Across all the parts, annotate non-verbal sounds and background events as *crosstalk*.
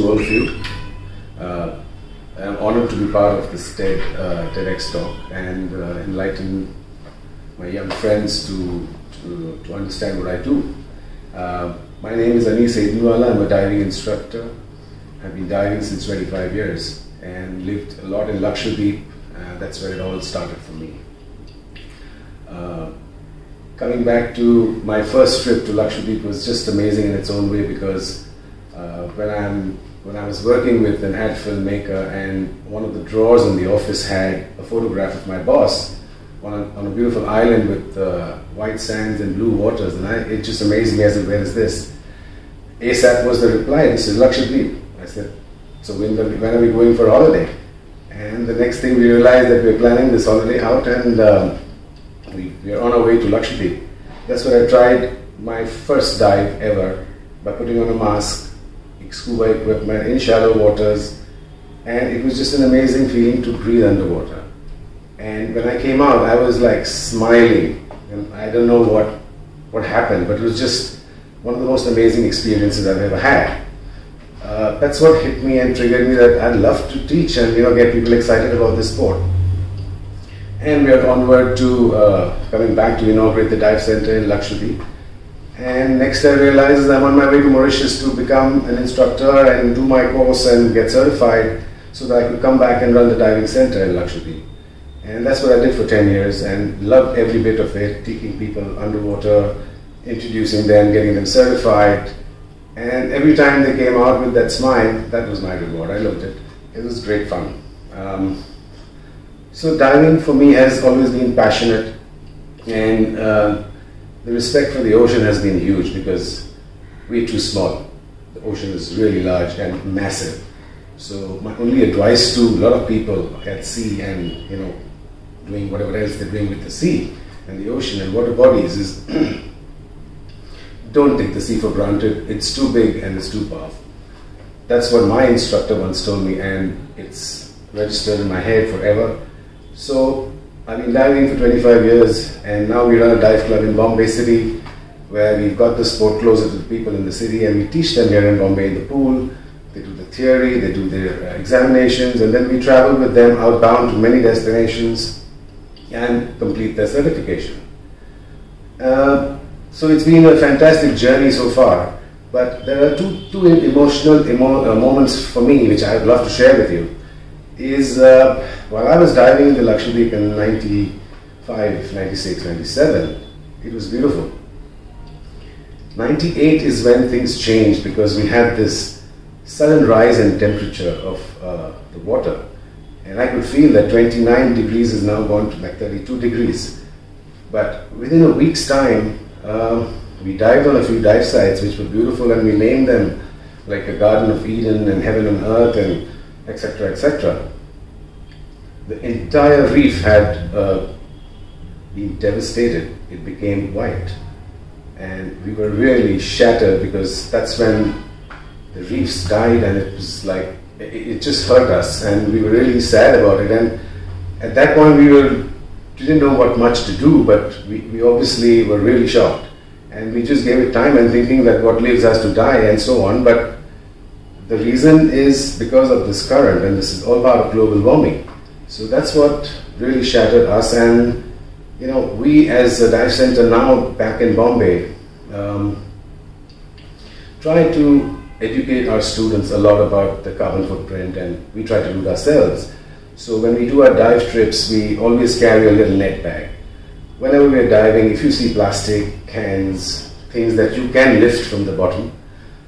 to all of you. Uh, I'm honored to be part of this TED, uh, TEDx talk and uh, enlighten my young friends to, to, to understand what I do. Uh, my name is Anees Adenwala. I'm a diving instructor. I've been diving since 25 years and lived a lot in Lakshadweep. Uh, that's where it all started for me. Uh, coming back to my first trip to Lakshadweep was just amazing in its own way because when I'm when I was working with an ad filmmaker and one of the drawers in the office had a photograph of my boss on a, on a beautiful island with uh, white sands and blue waters and I, it just amazed me as said, where is this? ASAP was the reply, this is Lakshadweep. I said, so when, when are we going for a holiday? And the next thing we realized that we're planning this holiday out and um, we, we are on our way to Lakshadweep. That's where I tried my first dive ever by putting on a mask scuba equipment in shallow waters, and it was just an amazing feeling to breathe underwater. And when I came out, I was like smiling, and I don't know what what happened, but it was just one of the most amazing experiences I've ever had. Uh, that's what hit me and triggered me that I'd love to teach and you know get people excited about this sport. And we are onward to uh, coming back to inaugurate the dive center in Lakshadweep. And next I realized I'm on my way to Mauritius to become an instructor and do my course and get certified so that I could come back and run the diving center in Lakshadweep. And that's what I did for 10 years and loved every bit of it, taking people underwater, introducing them, getting them certified. And every time they came out with that smile, that was my reward. I loved it. It was great fun. Um, so diving for me has always been passionate and uh, the respect for the ocean has been huge because we're too small. The ocean is really large and massive. So my only advice to a lot of people at sea and you know doing whatever else they're doing with the sea and the ocean and water bodies is *clears throat* don't take the sea for granted. It's too big and it's too powerful. That's what my instructor once told me and it's registered in my head forever. So I've been diving for 25 years and now we run a dive club in Bombay City where we've got the sport closer to the people in the city and we teach them here in Bombay in the pool. They do the theory, they do their uh, examinations and then we travel with them outbound to many destinations and complete their certification. Uh, so it's been a fantastic journey so far but there are two, two emotional emo uh, moments for me which I'd love to share with you is uh, while I was diving in the Lakshadweep in 95, 96, 97, it was beautiful. 98 is when things changed because we had this sudden rise in temperature of uh, the water. And I could feel that 29 degrees is now gone to like 32 degrees. But within a week's time, uh, we dived on a few dive sites which were beautiful and we named them like a Garden of Eden and Heaven on Earth and etc., etc. The entire reef had uh, been devastated. It became white. And we were really shattered because that's when the reefs died and it was like, it, it just hurt us and we were really sad about it. And at that point we were, didn't know what much to do, but we, we obviously were really shocked. And we just gave it time and thinking that what lives has to die and so on. But the reason is because of this current, and this is all part of global warming. So that's what really shattered us. And you know, we as a dive center now back in Bombay um, try to educate our students a lot about the carbon footprint, and we try to do it ourselves. So when we do our dive trips, we always carry a little net bag. Whenever we're diving, if you see plastic cans, things that you can lift from the bottom,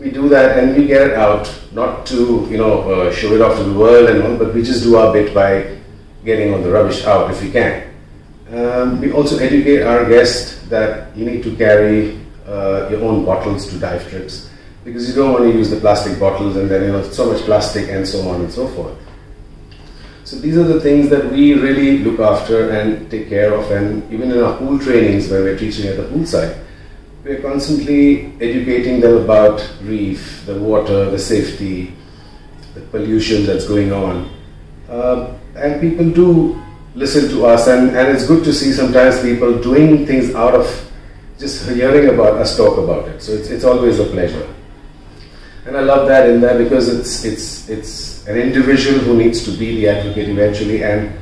we do that and we get it out, not to you know uh, show it off to the world and all, but we just do our bit by getting all the rubbish out if we can. Um, we also educate our guests that you need to carry uh, your own bottles to dive trips because you don't want to use the plastic bottles and then you know so much plastic and so on and so forth. So these are the things that we really look after and take care of, and even in our pool trainings when we're teaching at the poolside we're constantly educating them about reef, the water, the safety, the pollution that's going on. Uh, and people do listen to us, and, and it's good to see sometimes people doing things out of just hearing about us talk about it. So it's, it's always a pleasure. And I love that in there because it's it's it's an individual who needs to be the advocate eventually and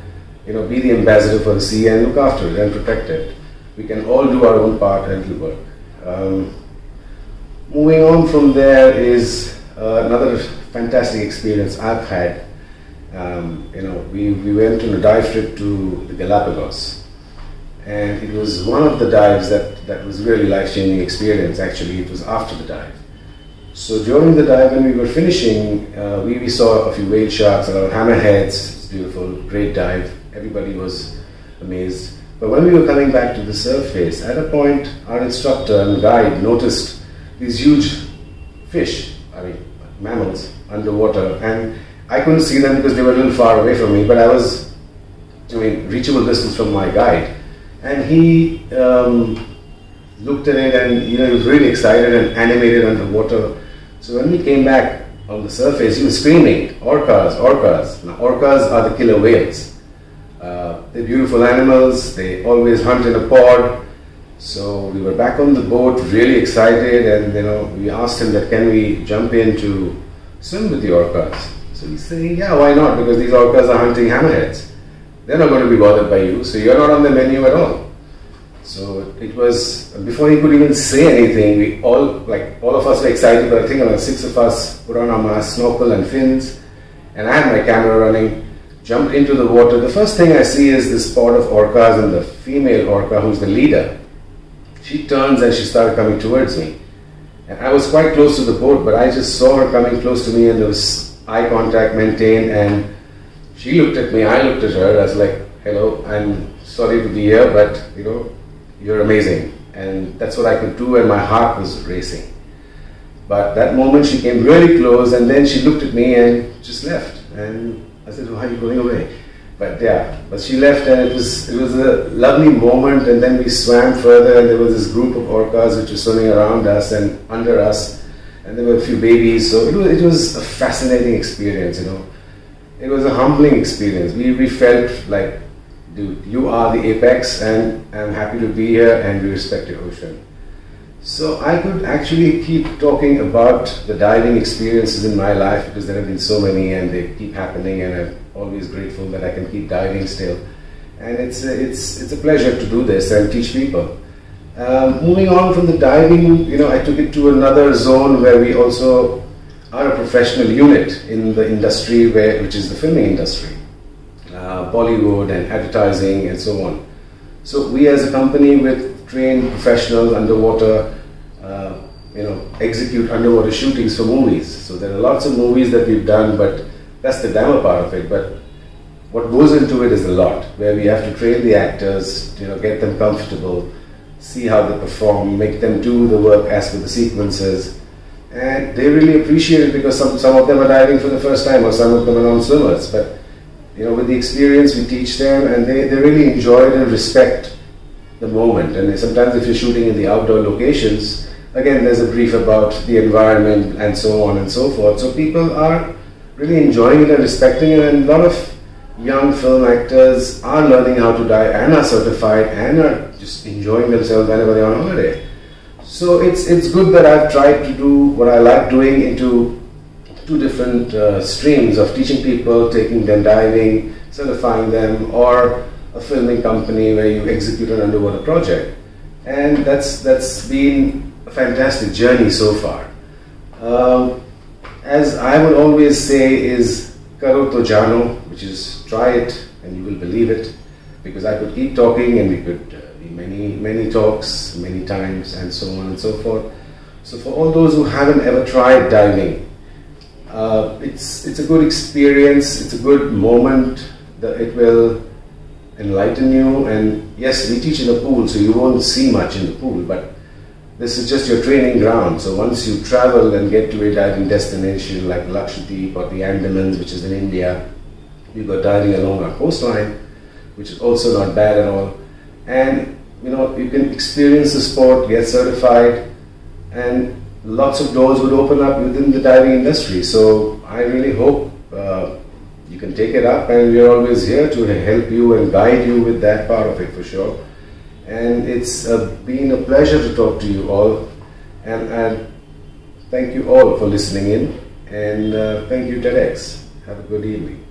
you know be the ambassador for the sea and look after it and protect it. We can all do our own part and it'll work. Um, moving on from there is uh, another fantastic experience I've had. Um, you know, we, we went on a dive trip to the Galapagos, and it was one of the dives that, that was really life changing experience. Actually, it was after the dive. So during the dive, when we were finishing, uh, we, we saw a few whale sharks, a lot of hammerheads. It's beautiful, great dive. Everybody was amazed. But when we were coming back to the surface, at a point, our instructor and guide noticed these huge fish, I mean mammals, underwater, and I couldn't see them because they were a little far away from me. But I was, I mean, reachable distance from my guide, and he um, looked at it, and you know, he was really excited and animated underwater. So when we came back on the surface, he was screaming, "Orcas, orcas!" Now, orcas are the killer whales. Uh, they're beautiful animals. They always hunt in a pod. So we were back on the boat, really excited, and you know, we asked him that can we jump in to swim with the orcas? So he's saying, yeah, why not? Because these orcas are hunting hammerheads. They're not going to be bothered by you, so you're not on the menu at all. So it was before he could even say anything. We all, like all of us, were excited. But I think about six of us put on our masks, snorkel, and fins, and I had my camera running. Jumped into the water. The first thing I see is this pod of orcas and the female orca, who's the leader she turns and she started coming towards me. And I was quite close to the boat, but I just saw her coming close to me and there was eye contact maintained and she looked at me, I looked at her, I was like, hello, I'm sorry to be here, but you know, you're amazing. And that's what I could do and my heart was racing. But that moment she came really close and then she looked at me and just left. And I said, why are you going away? But yeah, but she left and it was it was a lovely moment. And then we swam further, and there was this group of orcas which were swimming around us and under us, and there were a few babies. So it was it was a fascinating experience. You know, it was a humbling experience. We we felt like, dude, you are the apex, and I'm happy to be here, and we respect your ocean. So I could actually keep talking about the diving experiences in my life because there have been so many and they keep happening and I'm always grateful that I can keep diving still. And it's a, it's, it's a pleasure to do this and teach people. Um, moving on from the diving, you know, I took it to another zone where we also are a professional unit in the industry, where, which is the filming industry, uh, Bollywood and advertising and so on. So we as a company with trained professionals underwater, uh, you know, execute underwater shootings for movies. So there are lots of movies that we've done, but that's the demo part of it. But what goes into it is a lot, where we have to train the actors, you know, get them comfortable, see how they perform, make them do the work as per the sequences. And they really appreciate it because some, some of them are diving for the first time or some of them are non-swimmers. But you know, with the experience we teach them and they, they really enjoy it and respect the moment. And sometimes if you're shooting in the outdoor locations, again, there's a brief about the environment and so on and so forth. So people are really enjoying it and respecting it. And a lot of young film actors are learning how to dive and are certified and are just enjoying themselves whenever they're on holiday. So it's it's good that I've tried to do what I like doing into two different uh, streams of teaching people, taking them diving, certifying them, or a filming company where you execute an underwater project. And that's, that's been a fantastic journey so far. Um, as I would always say is karo toh jaano, which is try it and you will believe it, because I could keep talking and we could uh, many, many talks, many times and so on and so forth. So for all those who haven't ever tried diving, uh, it's, it's a good experience, it's a good moment, that it will enlighten you. And yes, we teach in the pool, so you won't see much in the pool, but this is just your training ground. So once you travel and get to a diving destination like Lakshadweep or the Andamans, which is in India, you go diving along our coastline, which is also not bad at all. And you know, you can experience the sport, get certified, and lots of doors would open up within the diving industry. So I really hope uh, you can take it up and we're always here to help you and guide you with that part of it for sure. And it's uh, been a pleasure to talk to you all. And, thank you all for listening in, and uh, thank you, TEDx. Have a good evening.